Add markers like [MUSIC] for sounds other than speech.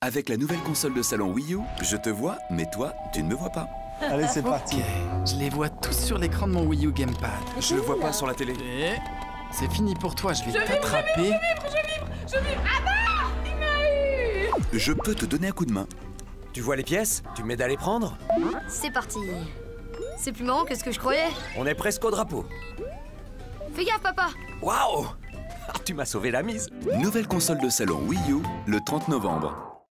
Avec la nouvelle console de salon Wii U, je te vois, mais toi, tu ne me vois pas. Allez, c'est parti. Je les vois tous sur l'écran de mon Wii U Gamepad. Je le vois pas sur la télé. C'est fini pour toi, je vais t'attraper. Je peux te donner un coup de main. Tu vois les pièces? Tu m'aides à les prendre? C'est parti. C'est plus marrant que ce que je croyais. On est presque au drapeau. Fais gaffe, papa. Waouh [LAUGHS] ah, Tu m'as sauvé la mise Nouvelle console de salon Wii U, le 30 novembre.